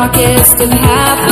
darkest and happiest.